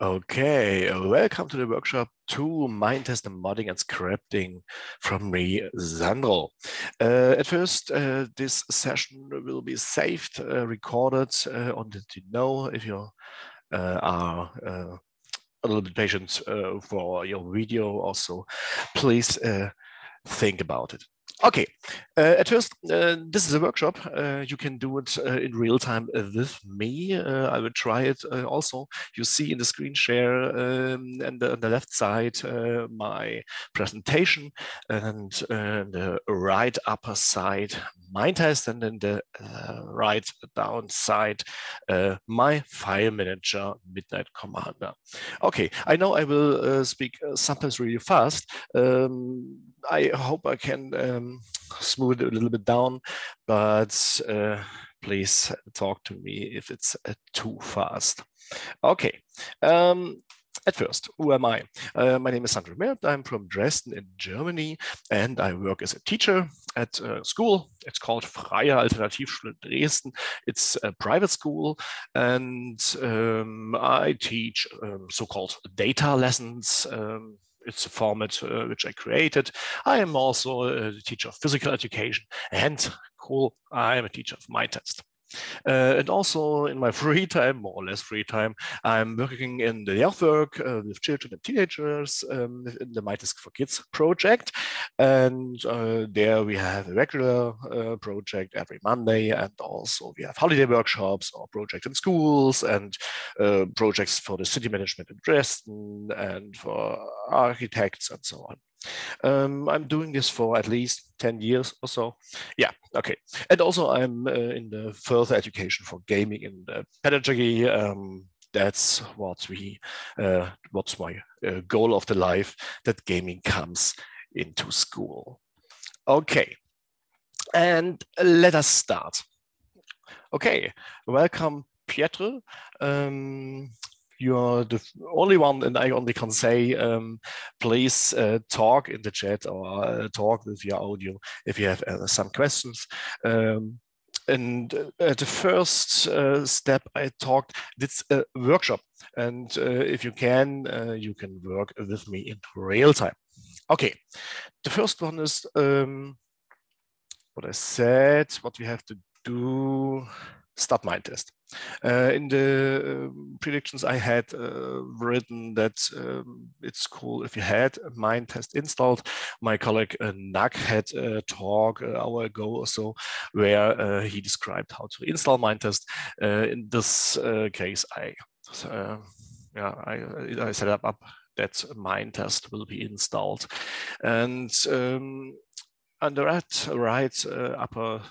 Okay, welcome to the workshop to Minetest and modding and scripting from me, Sandro. Uh, at first, uh, this session will be saved, uh, recorded, uh, on the know if you uh, are uh, a little bit patient for your video also, please think about it. Okay, uh, at first, uh, this is a workshop. Uh, you can do it uh, in real time with me. Uh, I will try it uh, also. You see in the screen share um, and the, on the left side my presentation and the right upper side Minetest and then the right down side my file manager Midnight Commander. Okay, I know I will speak sometimes really fast. Um, I hope I can um, smooth it a little bit down, but uh, please talk to me if it's uh, too fast. Okay. Um, at first, who am I? Uh, my name is Sandro Mert. I'm from Dresden in Germany, and I work as a teacher at a school. It's called Freie Alternativschule Dresden. It's a private school, and um, I teach um, so-called data lessons. Um, it's a format uh, which I created. I am also a teacher of physical education and cool, I am a teacher of Minetest. Uh, and also in my free time, more or less free time, I'm working in the health work uh, with children and teenagers um, in the Minetest for Kids project. And uh, there we have a regular uh, project every Monday. And also we have holiday workshops or projects in schools and uh, projects for the city management in Dresden and for architects and so on. Um, I'm doing this for at least 10 years or so. Yeah, okay. And also I'm uh, in the further education for gaming in pedagogy. Um, that's what we, uh, what's my uh, goal of the life, that gaming comes into school. Okay, and let us start. Okay, welcome Pietro. Um, you're the only one, and I only can say, um, please uh, talk in the chat or uh, talk with your audio if you have uh, some questions. Um, and uh, the first uh, step I talked, it's a workshop. And uh, if you can, you can work with me in real time. Okay, the first one is um, what I said, what we have to do, start Minetest. Uh, in the uh, predictions, I had uh, written that um, it's cool if you had a Minetest installed. My colleague uh, Nag had a talk an hour ago or so where uh, he described how to install Minetest. Uh, in this case, I yeah I, I set up, up that Minetest will be installed, and um, the right, right upper uh,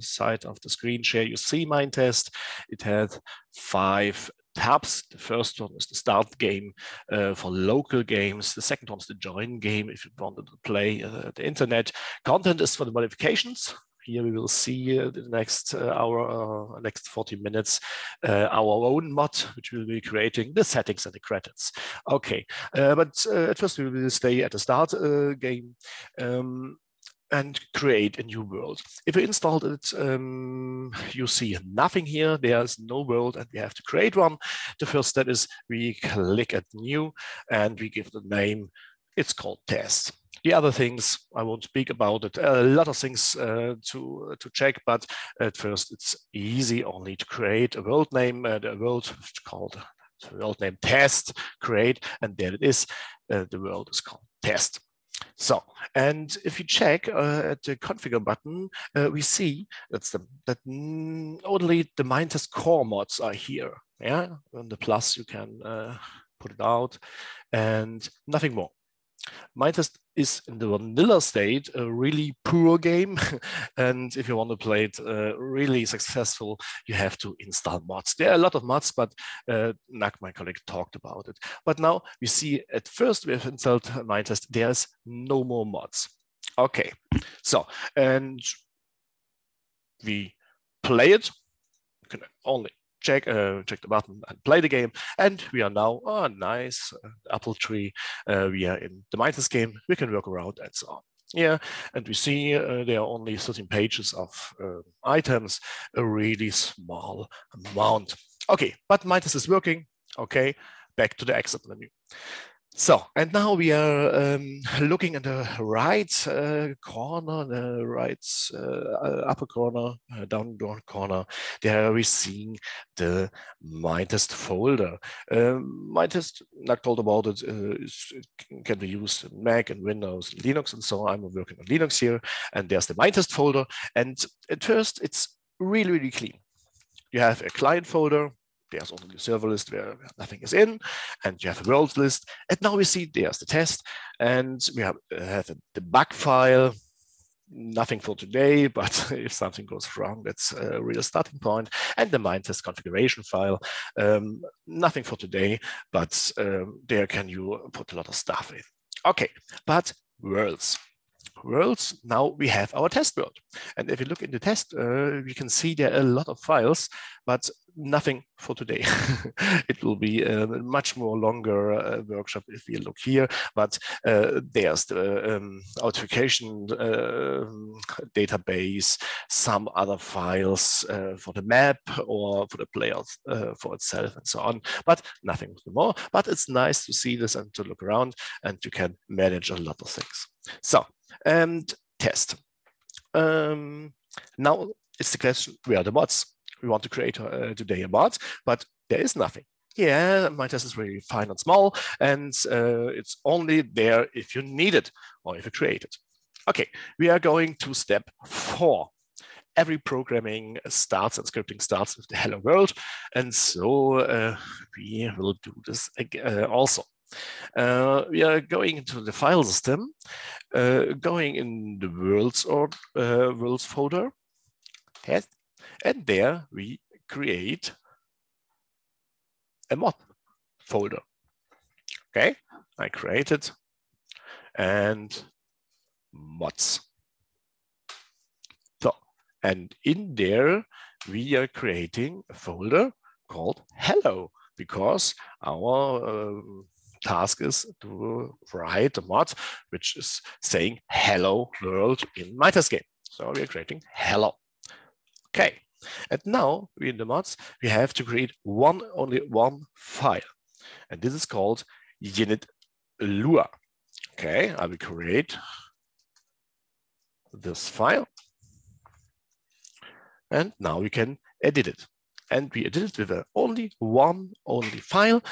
side of the screen share, you see Minetest. It had five tabs. The first one is the start game uh, for local games. The second one is the join game if you wanted to play uh, the internet. Content is for the modifications. Here we will see uh, the next uh, hour, uh, next 40 minutes, uh, our own mod, which we'll be creating the settings and the credits. Okay, but at first we will stay at the start game. Um, and create a new world. If you installed it, um, you see nothing here. There's no world and we have to create one. The first step is we click at new and we give the name. It's called test. The other things, I won't speak about it. A lot of things uh, to, to check, but at first it's easy only to create a world name, uh, a world called the world name test, create, and there it is. Uh, the world is called test. So, and if you check uh, at the configure button, uh, we see that's the, that only the Minetest core mods are here. Yeah, on the plus you can uh, put it out and nothing more. Minetest is in the vanilla state a really poor game. and if you want to play it uh, really successful, you have to install mods. There are a lot of mods, but uh, Nag, my colleague, talked about it. But now we see at first we have installed Minetest, there's no more mods. Okay, so, and we play it. You can only check uh, check the button and play the game. And we are now, oh, nice, uh, apple tree. Uh, we are in the Minetest game. We can work around and so on. Yeah, and we see uh, there are only 13 pages of uh, items, a really small amount. Okay, but test is working. Okay, back to the exit menu. So, and now we are um, looking at the right uh, corner, the right uh, upper corner, uh, down down corner. There we seeing the Minetest folder. Um, Minetest, not told about it, uh, can be used in Mac and Windows, and Linux, and so on. I'm working on Linux here. And there's the Minetest folder. And at first, it's really, really clean. You have a client folder, there's only the server list where nothing is in, and you have a world list. And now we see there's the test, and we have, uh, have a debug file. Nothing for today, but if something goes wrong, that's a real starting point. And the Minetest configuration file. Um, nothing for today, but um, there can you put a lot of stuff in. Okay, but worlds worlds, now we have our test world. And if you look in the test, uh, we can see there are a lot of files, but nothing for today. it will be a much more longer uh, workshop if we look here, but uh, there's the um, authentication uh, database, some other files uh, for the map or for the player uh, for itself and so on, but nothing more. But it's nice to see this and to look around and you can manage a lot of things. So, and test. Um, now it's the question, where are the mods? We want to create uh, today a mod, but there is nothing. Yeah, Minetest is really fine and small, and uh, it's only there if you need it or if you create it. Okay, we are going to step four. Every programming starts and scripting starts with the hello world, and so uh, we will do this uh, also. Uh, we are going into the file system, uh, going in the worlds or uh, worlds folder, and there we create a mod folder. Okay, I created and mods. So, and in there we are creating a folder called hello because our uh, task is to write a mod which is saying hello world in Minetest game. So we are creating hello. Okay, and now in the mods, we have to create one only one file. And this is called init Lua. Okay, I will create this file. And now we can edit it. And we edit it with only one only file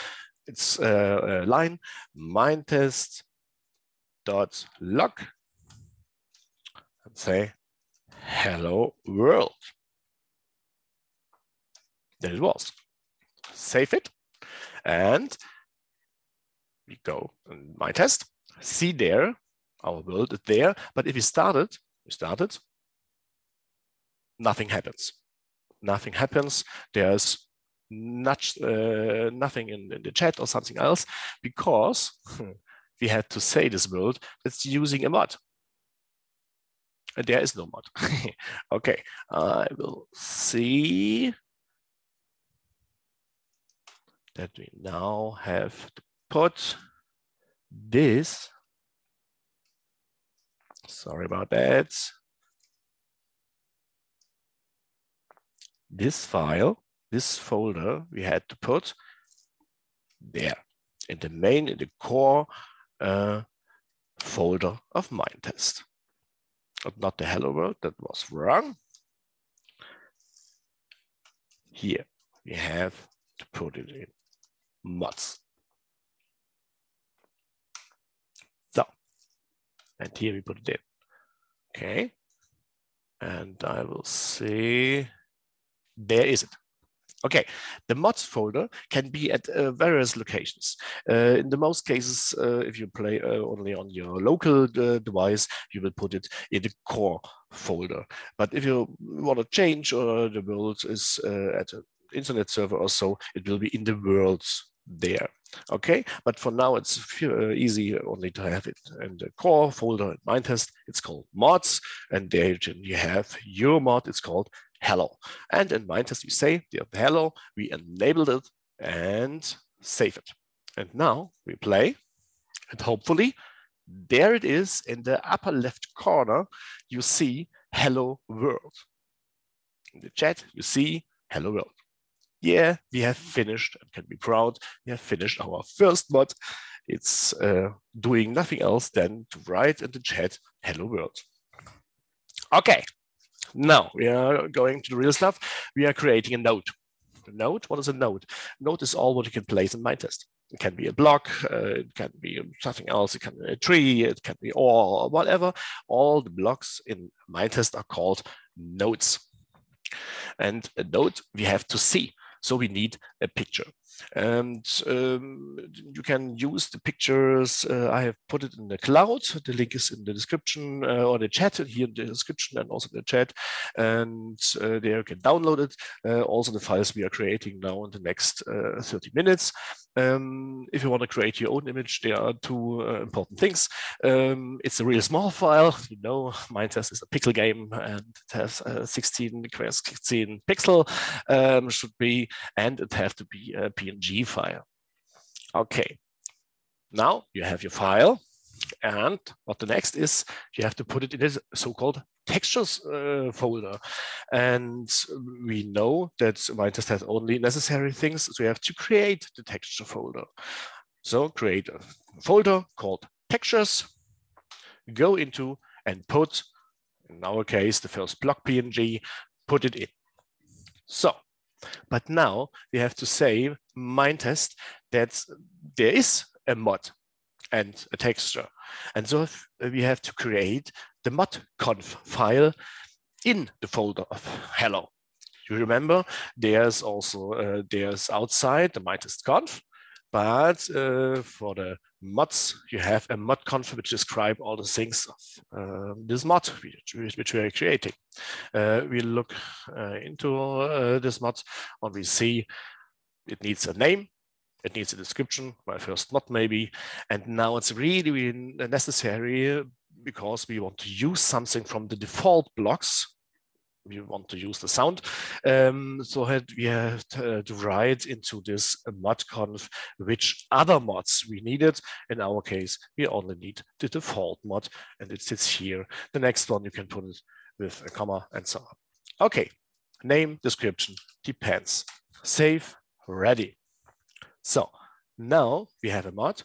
it's a, a line minetest dot log and say hello world. There it was. Save it and we go in Minetest. See there, our world is there. But if we started, we started, nothing happens. Nothing happens. There's not, uh, nothing in, in, the chat or something else because we had to say this word that's using a mod. And there is no mod. okay, I will see that we now have to put this. Sorry about that. This file this folder we had to put there in the main, in the core uh, folder of Minetest. But not the hello world, that was wrong. Here we have to put it in mods. So, and here we put it in. Okay, and I will see, there is it. Okay, the mods folder can be at uh, various locations. Uh, in the most cases, uh, if you play uh, only on your local uh, device, you will put it in the core folder. But if you want to change or the world is uh, at an internet server or so, it will be in the worlds there. Okay, but for now it's easy only to have it in the core folder in Minetest. It's called mods, and there you have your mod. It's called hello. And in Minetest, we say the hello, we enabled it and save it. And now we play and hopefully there it is in the upper left corner, you see hello world. In the chat, you see hello world. yeah, we have finished and can be proud. We have finished our first mod. It's uh, doing nothing else than to write in the chat, hello world. Okay, now we are going to the real stuff. We are creating a node. A node, what is a node? A node is all what you can place in Minetest. It can be a block, uh, it can be something else, it can be a tree, it can be all, whatever. All the blocks in Minetest are called nodes. And a node we have to see. So we need a picture. And um, you can use the pictures. Uh, I have put it in the cloud. The link is in the description uh, or the chat here in the description and also in the chat. And uh, there you can download it. Uh, also the files we are creating now in the next uh, 30 minutes. Um, if you want to create your own image, there are two uh, important things. Um, it's a real small file. You know, Minetest is a pixel game and it has 16 16 pixel um, should be, and it have to be a PNG file. Okay, now you have your file. And what the next is, you have to put it in a so-called textures uh, folder. And we know that Minetest has only necessary things, so you have to create the texture folder. So create a folder called textures, go into and put, in our case, the first block PNG, put it in. So but now we have to say Minetest that there is a mod and a texture. And so we have to create the modconf file in the folder of hello. You remember there's also uh, there's outside the Minetest conf, but uh, for the mods, you have a mod which describe all the things of uh, this mod which, which we are creating. Uh, we look uh, into uh, this mod and we see it needs a name, it needs a description, my first mod maybe, and now it's really, really necessary because we want to use something from the default blocks we want to use the sound. Um, so we have to, uh, to, write into this modconf which other mods we needed. In our case, we only need the default mod and it sits here. The next one you can put it with a comma and so on. Okay, name, description, depends. Save, ready. So now we have a mod.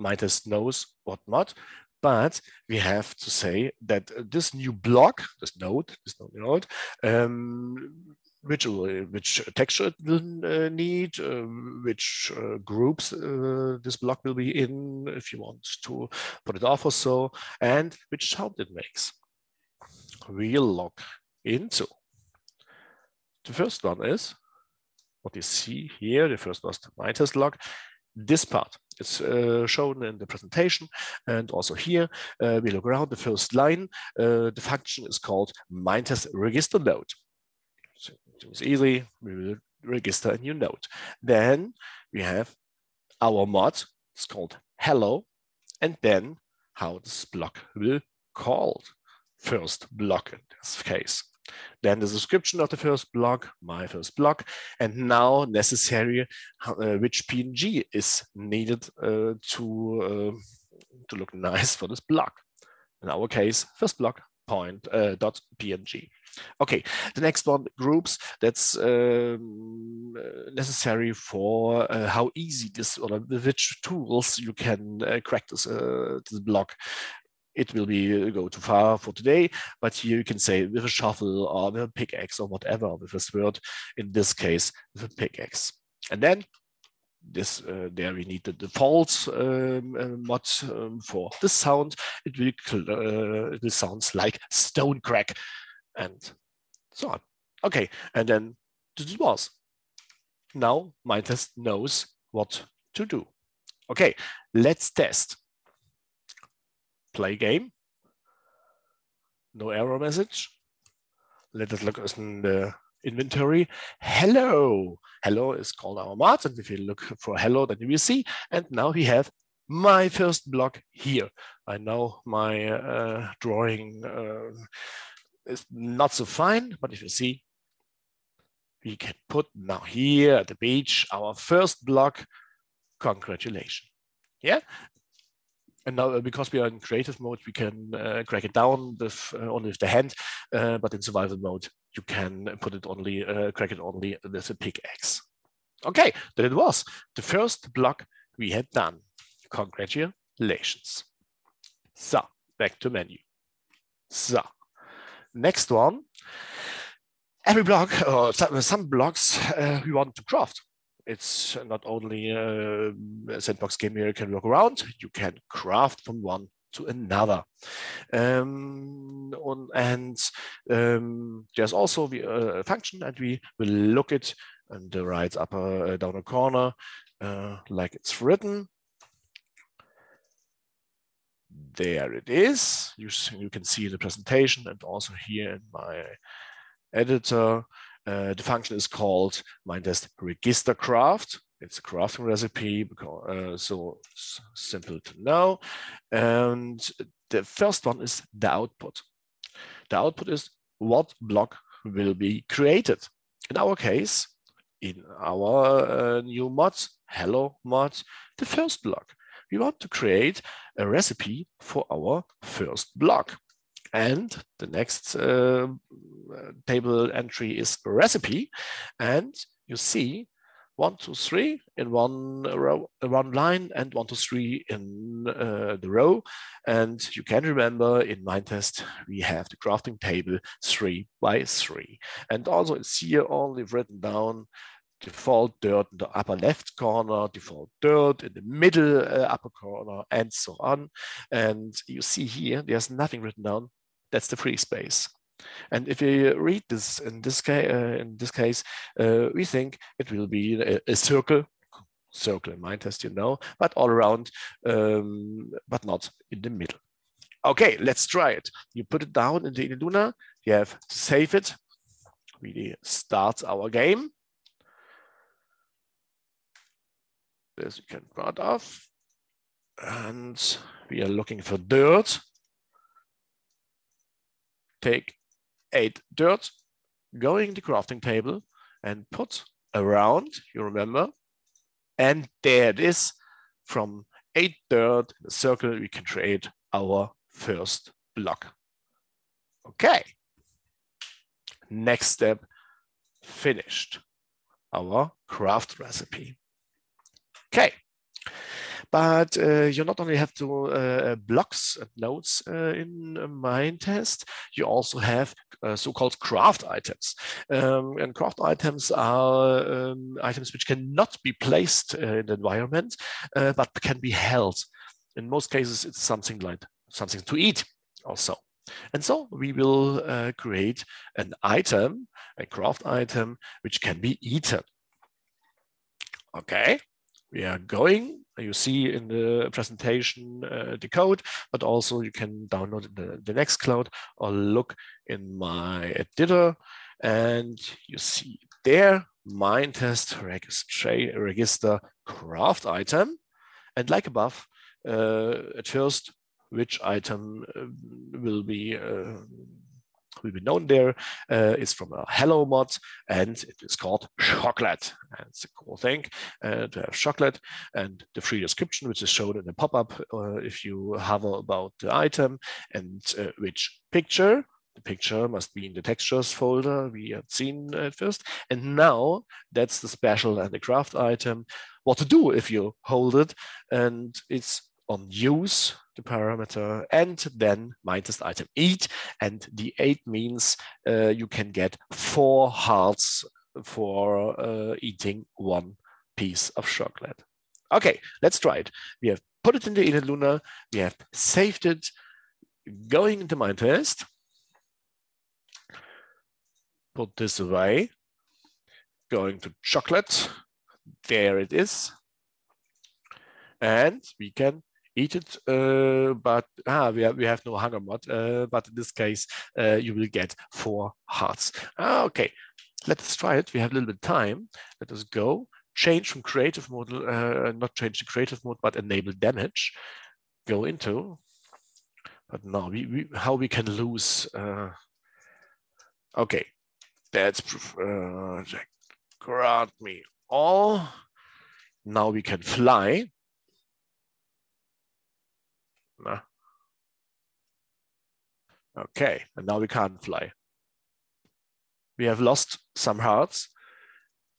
Minetest knows what mod but we have to say that this new block, this node, this node, um, which which texture it will uh, need, uh, which uh, groups uh, this block will be in, if you want to put it off or so, and which sound it makes. We'll log into. The first one is what you see here. The first was the Minetest log. This part. It's uh, shown in the presentation. And also here uh, we look around the first line. Uh, the function is called Minetest register node. So it's easy. We will register a new node. Then we have our mod. It's called hello. And then how this block will called. First block in this case then the description of the first block, my first block, and now necessary uh, which PNG is needed uh, to, uh, to look nice for this block. In our case, first block point uh, dot png. Okay, the next one groups that's um, necessary for uh, how easy this or which tools you can uh, crack this, uh, this block it will be uh, go too far for today. But here you can say with a shovel or with a pickaxe or whatever with a sword. In this case, with a pickaxe. And then this uh, there we need the default um, uh, mod um, for the sound. It will uh, it sounds like stone crack and so on. Okay, and then this was. Now Minetest knows what to do. Okay, let's test play game. No error message. Let us look in the inventory. Hello. Hello is called our mod. And if you look for hello, then you will see. And now we have my first block here. I know my uh, drawing uh, is not so fine, but if you see, we can put now here at the beach our first block. Congratulations. Yeah, and now because we are in creative mode, we can uh, crack it down with uh, only with the hand, uh, but in survival mode, you can put it only, uh, crack it only with a pickaxe. Okay, that it was the first block we had done. Congratulations. So back to menu. So next one, every block or some, blocks uh, we want to craft. It's not only uh, a sandbox game here you can walk around, you can craft from one to another. Um, on, and um, there's also the uh, function and we will look it in the right upper uh, down a corner uh, like it's written. There it is. You, you can see the presentation and also here in my editor. Uh, the function is called Minetest register craft. It's a crafting recipe, because, uh, so simple to know. And the first one is the output. The output is what block will be created. In our case, in our uh, new mod, hello mod, the first block. We want to create a recipe for our first block. And the next uh, table entry is recipe. And you see one, two, three in one row, one line, and one, two, three in uh, the row. And you can remember in Minetest, we have the crafting table three by three. And also it's here only written down default dirt in the upper left corner, default dirt in the middle uh, upper corner, and so on. And you see here, there's nothing written down. That's the free space. And if you read this in this case, uh, in this case, uh, we think it will be a, a, circle, circle in Minetest, you know, but all around, um, but not in the middle. Okay, let's try it. You put it down in the Lua. You have to save it. We start our game. This you can cut off. And we are looking for dirt. Take eight dirt, going to the crafting table and put around, you remember, and there it is. From eight dirt in a circle, we can create our first block. Okay. Next step, finished. Our craft recipe. Okay. But uh, you not only have to uh, blocks and nodes uh, in Minetest, you also have so-called craft items. Um, and craft items are um, items which cannot be placed in the environment, but can be held. In most cases, it's something like something to eat also. And so we will uh, create an item, a craft item, which can be eaten. Okay, we are going you see in the presentation uh, the code, but also you can download the, the Nextcloud or look in my editor and you see there Minetest register, register craft item. And like above, uh, at first, which item uh, will be uh, will be known there uh, is from a Hello mod, and it is called chocolate. And it's a cool thing uh, to have chocolate and the free description, which is shown in the pop-up uh, if you hover about the item and uh, which picture. The picture must be in the textures folder we had seen at first. And now that's the special and the craft item. What to do if you hold it. And it's on use the parameter and then Minetest item eight. and the eight means uh, you can get four hearts for uh, eating one piece of chocolate. Okay, let's try it. We have put it in the Init Lua, we have saved it, going into Minetest. put this away, going to chocolate, there it is, and we can eat it, uh, but ah, we, have, we have no hunger mod, uh, but in this case, uh, you will get four hearts. Ah, okay, let's try it. We have a little bit of time. Let us go. Change from creative mode, not change the creative mode, but enable damage. Go into, but now we, we how we can lose. Okay, that's uh, grant me all. Now we can fly Nah. Okay, and now we can't fly. We have lost some hearts.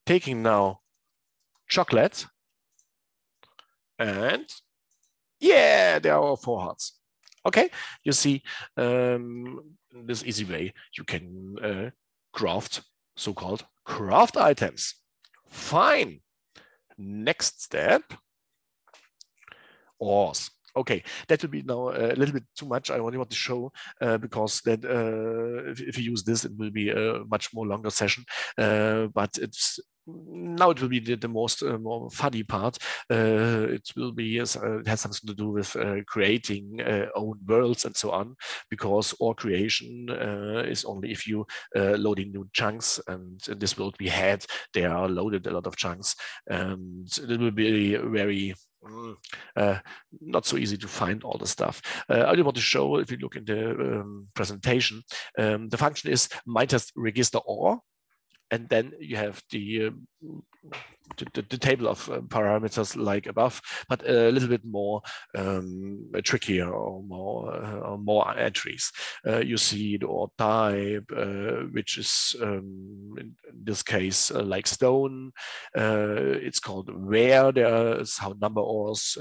Taking now chocolate. And yeah, there are four hearts. Okay, you see um, this easy way you can uh, craft so-called craft items. Fine. Next step, ores. Okay, that will be now a little bit too much. I only want to show uh, because that uh, if, if, you use this, it will be a much more longer session. Uh, but it's now it will be the, the most uh, more funny part. Uh, it will be uh, it has something to do with creating own worlds and so on, because all creation is only if you loading new chunks. And in this world we had, they are loaded a lot of chunks, and it will be very uh, not so easy to find all the stuff. Uh, I just want to show, if you look in the um, presentation, um, the function is Minetest register ore, and then you have the um, the, the, table of uh, parameters like above, but a little bit more um, trickier or more uh, or more entries. Uh, you see the type, uh, which is um, in, this case uh, like stone. Uh, it's called where there's how number ores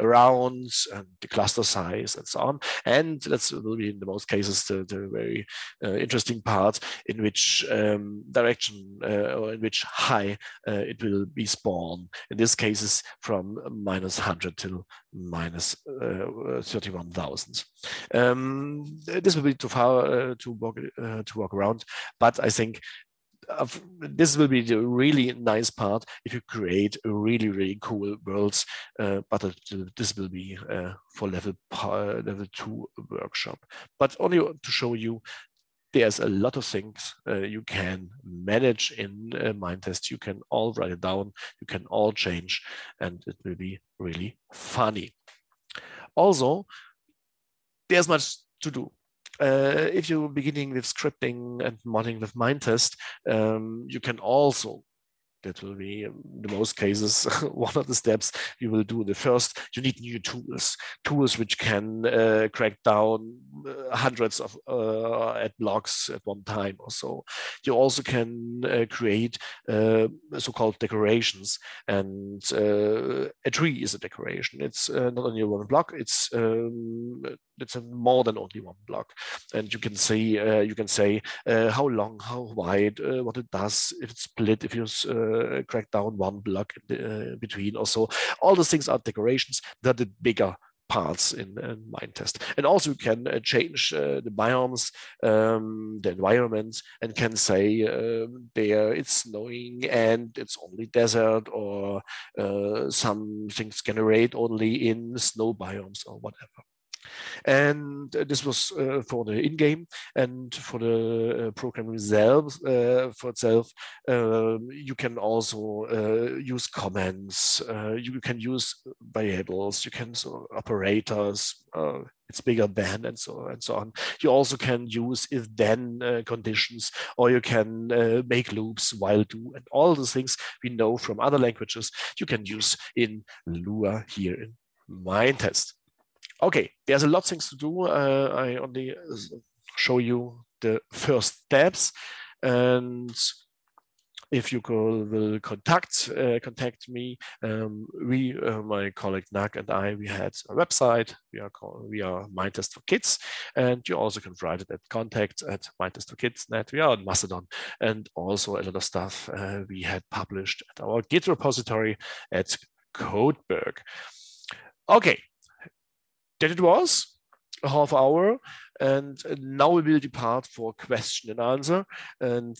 around and the cluster size and so on. And that's will be in the most cases the, the very interesting part in which um, direction or in which high it will be spawned. In this case, is from minus 100 to minus, uh, 31,000. Um, this will be too far uh, to walk uh, to walk around, but I think of, this will be the really nice part if you create really really cool worlds uh, but this will be uh, for level level two workshop but only to show you there's a lot of things uh, you can manage in uh, Minetest. You can all write it down, you can all change, and it will be really funny. Also, there's much to do. Uh, if you're beginning with scripting and modding with Minetest, um, you can also that will be in most cases one of the steps you will do. The first you need new tools tools which can uh, crack down uh, hundreds of uh, at blocks at one time or so. You also can uh, create uh, so-called decorations and a tree is a decoration. It's not only one block it's um, it's more than only one block. And you can see you can say how long how wide what it does if it's split if you uh, crack down one block uh, between or so. All those things are decorations. They're the bigger parts in, in Minetest. And also you can uh, change uh, the biomes, um, the environment, and can say um, there it's snowing and it's only desert or uh, some things generate only in snow biomes or whatever. And this was uh, for the in-game and for the uh, program itself. Uh, for itself, um, you can also uh, use comments. Uh, you can use variables. You can so operators. Uh, it's bigger than and so and so on. You also can use if then conditions, or you can make loops while do, and all the things we know from other languages. You can use in Lua here in Minetest. Okay, there's a lot of things to do. Uh, I only uh, show you the first steps. And if you will contact uh, contact me, um, we, uh, my colleague Nag and I, we had a website. We are called, we are Minetest for Kids, and you also can write it at contact at Minetest for Kids. We are on Mastodon, and also a lot of stuff uh, we had published at our Git repository at Codeberg. Okay, that it was a half hour and now we will depart for question and answer. And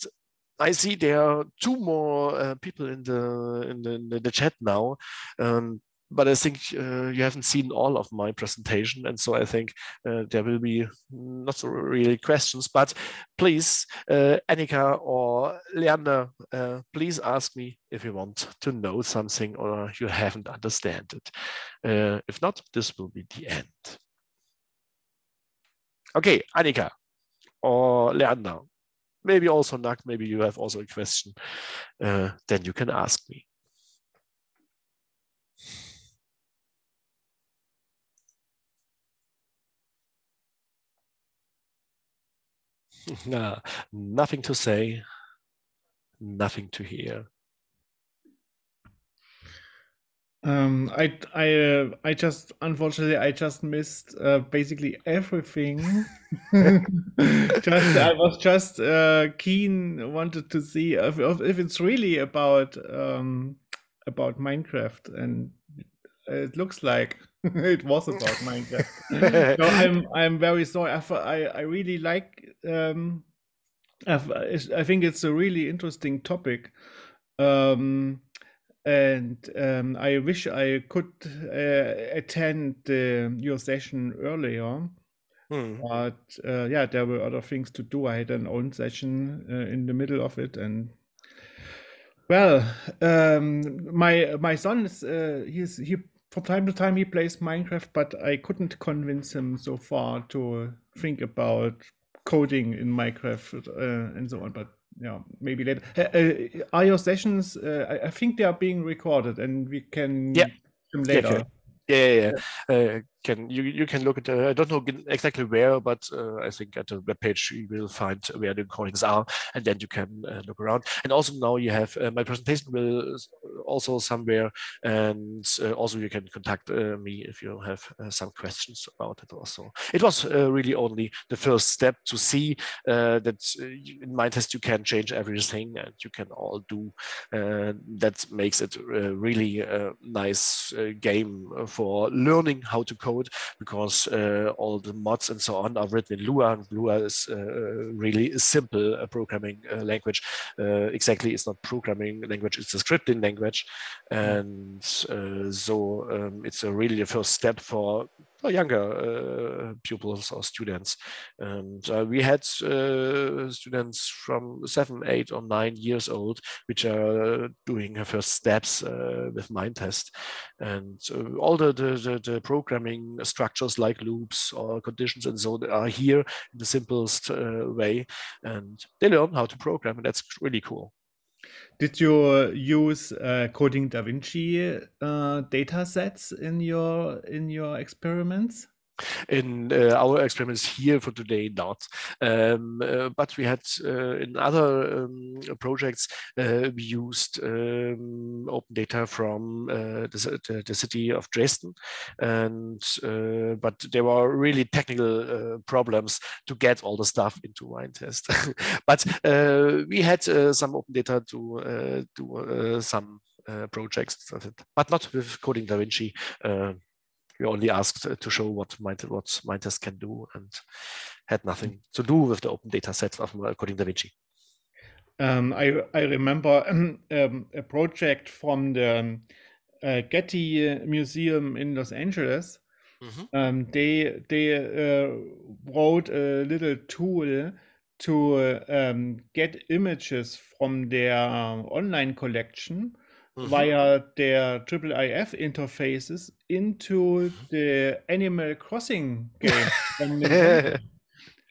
I see there are two more uh, people in the, in the, in the chat now. Um, but I think uh, you haven't seen all of my presentation, and so I think uh, there will be not so really questions. But please, uh, Annika or Leander, uh, please ask me if you want to know something or you haven't understand it. Uh, if not, this will be the end. Okay, Annika or Leander, maybe also Nag, maybe you have also a question, uh, then you can ask me. Nah, nothing to say, nothing to hear. Um, I I uh, I just unfortunately I just missed uh, basically everything. just I was just uh, keen wanted to see if, if it's really about um, about Minecraft and it looks like it was about Minecraft. so I'm I'm very sorry. I I, really like um, I think it's a really interesting topic. Um, and um, I wish I could uh, attend uh, your session earlier. Hmm. But uh, yeah, there were other things to do. I had an own session uh, in the middle of it, and well, um, my my son is uh, he's he from time to time he plays Minecraft, but I couldn't convince him so far to think about coding in Minecraft uh, and so on. But yeah, maybe later. Uh, are your sessions? Uh, I, I, think they are being recorded, and we can yeah. them later. Yeah, yeah, yeah. Uh, can you you can look at uh, I don't know exactly where, but uh, I think at the web page you will find where the recordings are, and then you can uh, look around. And also now you have uh, my presentation will also somewhere, and uh, also you can contact uh, me if you have some questions about it. Also, it was really only the first step to see that in Minetest you can change everything and you can all do. that makes it a really nice game for learning how to code code because uh, all the mods and so on are written in Lua, and Lua is uh, really a simple uh, programming language. exactly, it's not programming language; it's a scripting language, and so um, it's a really a first step for younger uh, pupils or students. And uh, we had uh, students from seven, eight, or nine years old, which are doing their first steps with Minetest, And all the, the, the, programming structures like loops or conditions and so are here in the simplest way. And they learn how to program, and that's really cool. Did you use uh, Coding Da Vinci uh, data sets in your in your experiments? In uh, our experiments here for today not. Um, uh, but we had uh, in other um, projects uh, we used um, open data from uh, the, the, city of Dresden. And uh, but there were really technical problems to get all the stuff into Minetest but we had some open data to do some projects but not with coding Da Vinci we only asked uh, to show what Mind, what Minetest can do and had nothing to do with the open data set of Coding DaVinci. Um, I, I remember um, um, a project from the um, uh, Getty uh, Museum in Los Angeles. Mm-hmm. Um, they they uh, wrote a little tool to uh, um, get images from their online collection mhm. via their IIIF interfaces into the Animal Crossing game.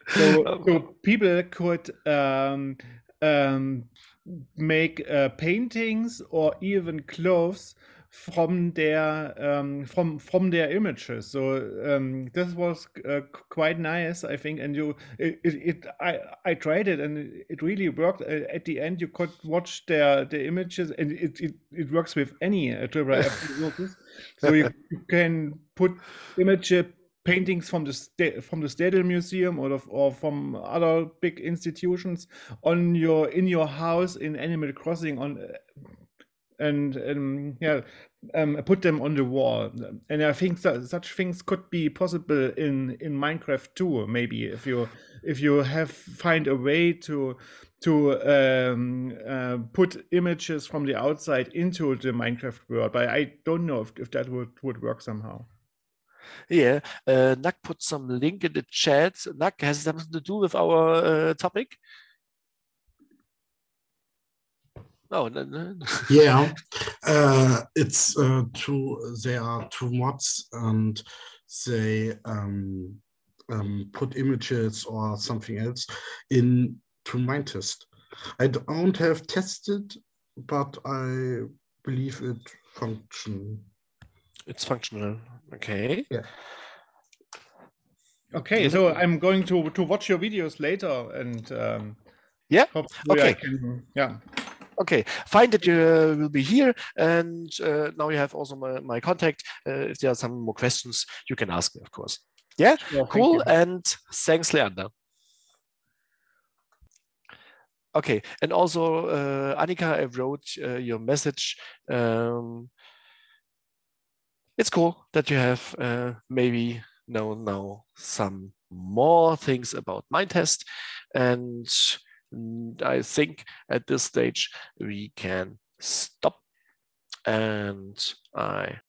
so, so people could um, um, make uh, paintings or even clothes from their um, from from their images. So um, this was uh, quite nice, I think. And you, it, it, it, I I tried it and it really worked. At the end, you could watch their the images, and it it, it works with any uh, so you, you, can put image paintings from the from the Städel Museum or or from other big institutions on your in your house in Animal Crossing on and, and yeah, um, put them on the wall. And I think that such things could be possible in in Minecraft too. Maybe if you if you have find a way to to um, uh, put images from the outside into the Minecraft world, but I don't know if, if that would would work somehow. Yeah, uh, Nak put some link in the chat. Nak has something to do with our uh, topic. Oh, no, no. yeah, uh, it's uh, two. There are two mods, and they um, um, put images or something else in to Minetest. I don't have tested, but I believe it function. It's functional. Okay. Yeah. Okay, so I'm going to to watch your videos later and um, Yeah? hopefully Okay. I can, yeah. Okay, fine that you uh, will be here. And uh, now you have also my, my contact. Uh, if there are some more questions, you can ask me, of course. Yeah, Sure, cool. And thanks, Leander. Okay, and also, uh, Annika, I wrote uh, your message. Um, it's cool that you have uh, maybe know now some more things about Minetest And I think at this stage we can stop. And I